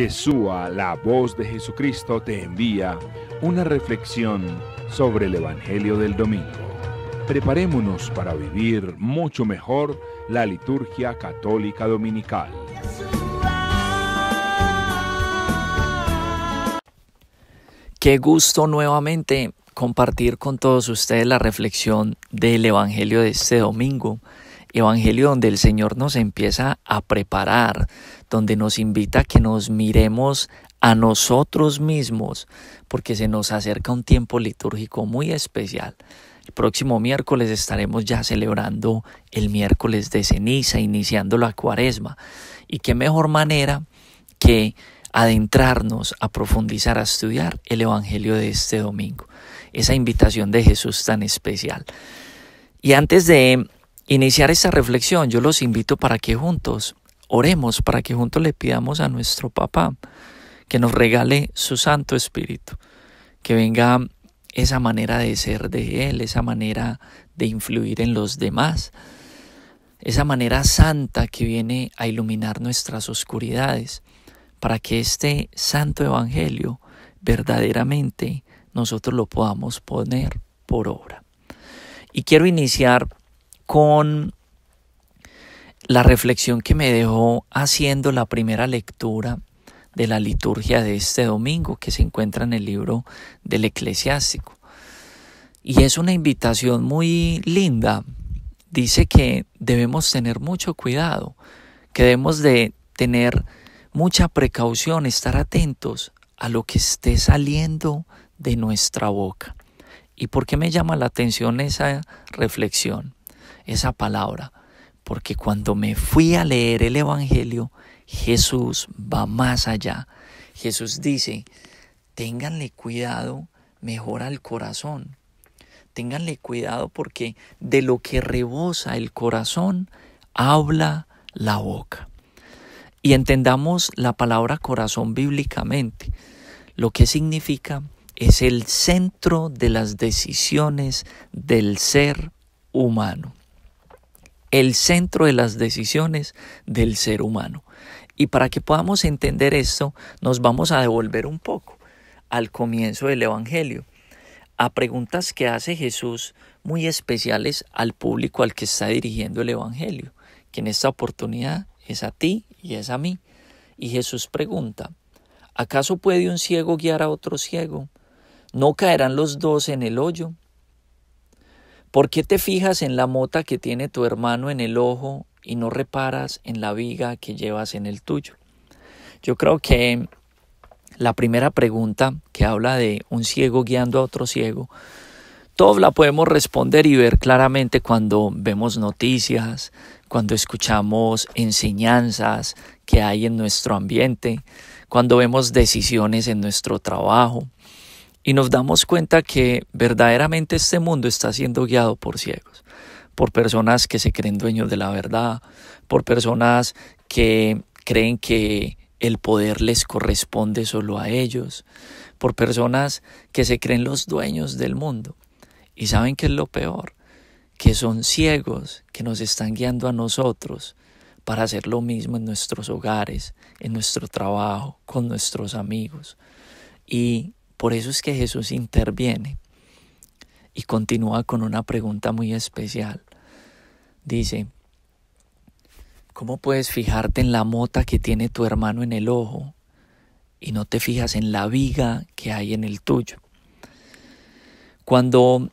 Yeshua, la voz de Jesucristo, te envía una reflexión sobre el Evangelio del Domingo. Preparémonos para vivir mucho mejor la liturgia católica dominical. Qué gusto nuevamente compartir con todos ustedes la reflexión del Evangelio de este domingo. Evangelio donde el Señor nos empieza a preparar, donde nos invita a que nos miremos a nosotros mismos, porque se nos acerca un tiempo litúrgico muy especial. El próximo miércoles estaremos ya celebrando el miércoles de ceniza, iniciando la cuaresma. Y qué mejor manera que adentrarnos a profundizar, a estudiar el Evangelio de este domingo. Esa invitación de Jesús tan especial. Y antes de iniciar esta reflexión, yo los invito para que juntos oremos, para que juntos le pidamos a nuestro papá que nos regale su Santo Espíritu, que venga esa manera de ser de Él, esa manera de influir en los demás, esa manera santa que viene a iluminar nuestras oscuridades, para que este santo Evangelio verdaderamente nosotros lo podamos poner por obra. Y quiero iniciar con la reflexión que me dejó haciendo la primera lectura de la liturgia de este domingo que se encuentra en el libro del eclesiástico. Y es una invitación muy linda. Dice que debemos tener mucho cuidado, que debemos de tener mucha precaución, estar atentos a lo que esté saliendo de nuestra boca. ¿Y por qué me llama la atención esa reflexión? Esa palabra, porque cuando me fui a leer el Evangelio, Jesús va más allá. Jesús dice, ténganle cuidado mejor al corazón. Ténganle cuidado porque de lo que rebosa el corazón habla la boca. Y entendamos la palabra corazón bíblicamente. Lo que significa es el centro de las decisiones del ser humano el centro de las decisiones del ser humano. Y para que podamos entender esto, nos vamos a devolver un poco al comienzo del Evangelio, a preguntas que hace Jesús muy especiales al público al que está dirigiendo el Evangelio, que en esta oportunidad es a ti y es a mí. Y Jesús pregunta, ¿acaso puede un ciego guiar a otro ciego? ¿No caerán los dos en el hoyo? ¿Por qué te fijas en la mota que tiene tu hermano en el ojo y no reparas en la viga que llevas en el tuyo? Yo creo que la primera pregunta que habla de un ciego guiando a otro ciego, todos la podemos responder y ver claramente cuando vemos noticias, cuando escuchamos enseñanzas que hay en nuestro ambiente, cuando vemos decisiones en nuestro trabajo, y nos damos cuenta que verdaderamente este mundo está siendo guiado por ciegos, por personas que se creen dueños de la verdad, por personas que creen que el poder les corresponde solo a ellos, por personas que se creen los dueños del mundo. Y saben que es lo peor, que son ciegos que nos están guiando a nosotros para hacer lo mismo en nuestros hogares, en nuestro trabajo, con nuestros amigos. Y por eso es que Jesús interviene y continúa con una pregunta muy especial. Dice, ¿cómo puedes fijarte en la mota que tiene tu hermano en el ojo y no te fijas en la viga que hay en el tuyo? Cuando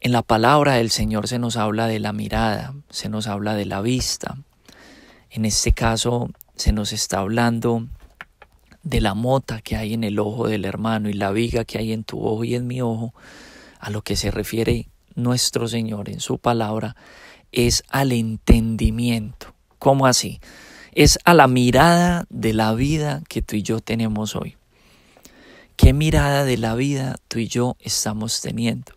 en la palabra del Señor se nos habla de la mirada, se nos habla de la vista, en este caso se nos está hablando de la mota que hay en el ojo del hermano y la viga que hay en tu ojo y en mi ojo, a lo que se refiere nuestro Señor en su palabra, es al entendimiento. ¿Cómo así? Es a la mirada de la vida que tú y yo tenemos hoy. ¿Qué mirada de la vida tú y yo estamos teniendo?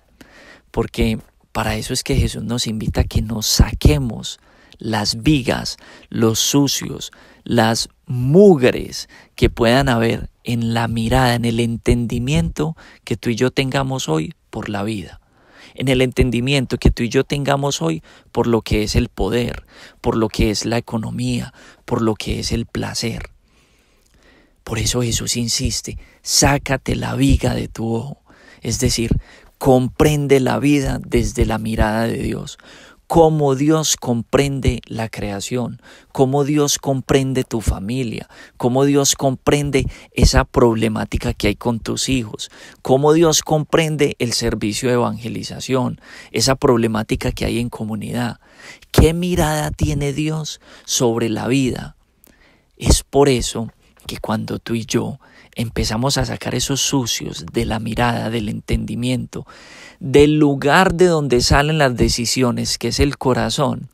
Porque para eso es que Jesús nos invita a que nos saquemos las vigas, los sucios, las mugres que puedan haber en la mirada, en el entendimiento que tú y yo tengamos hoy por la vida, en el entendimiento que tú y yo tengamos hoy por lo que es el poder, por lo que es la economía, por lo que es el placer. Por eso Jesús insiste, sácate la viga de tu ojo. Es decir, comprende la vida desde la mirada de Dios cómo Dios comprende la creación, cómo Dios comprende tu familia, cómo Dios comprende esa problemática que hay con tus hijos, cómo Dios comprende el servicio de evangelización, esa problemática que hay en comunidad. ¿Qué mirada tiene Dios sobre la vida? Es por eso que cuando tú y yo empezamos a sacar esos sucios de la mirada, del entendimiento, del lugar de donde salen las decisiones, que es el corazón,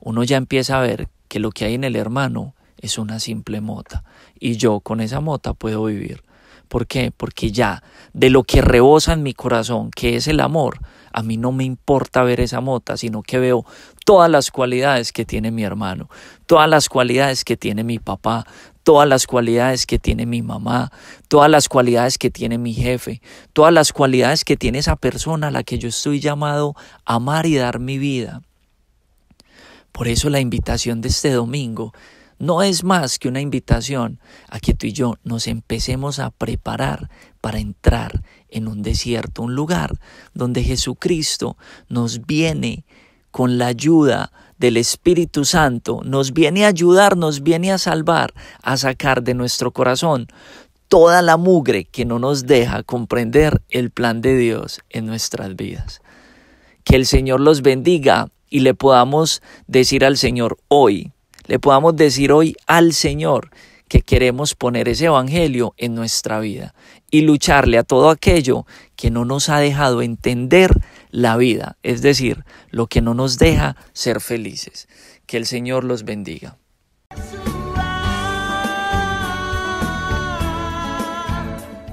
uno ya empieza a ver que lo que hay en el hermano es una simple mota y yo con esa mota puedo vivir. ¿Por qué? Porque ya de lo que rebosa en mi corazón, que es el amor, a mí no me importa ver esa mota, sino que veo todas las cualidades que tiene mi hermano, todas las cualidades que tiene mi papá, todas las cualidades que tiene mi mamá, todas las cualidades que tiene mi jefe, todas las cualidades que tiene esa persona a la que yo estoy llamado a amar y dar mi vida. Por eso la invitación de este domingo no es más que una invitación a que tú y yo nos empecemos a preparar para entrar en un desierto, un lugar donde Jesucristo nos viene con la ayuda del Espíritu Santo nos viene a ayudar, nos viene a salvar, a sacar de nuestro corazón toda la mugre que no nos deja comprender el plan de Dios en nuestras vidas. Que el Señor los bendiga y le podamos decir al Señor hoy, le podamos decir hoy al Señor que queremos poner ese Evangelio en nuestra vida y lucharle a todo aquello que no nos ha dejado entender la vida, es decir, lo que no nos deja ser felices. Que el Señor los bendiga.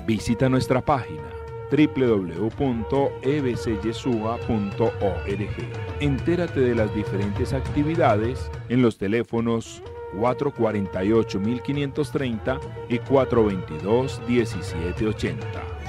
Visita nuestra página www.ebcyesua.org. Entérate de las diferentes actividades en los teléfonos 448-1530 y 422-1780.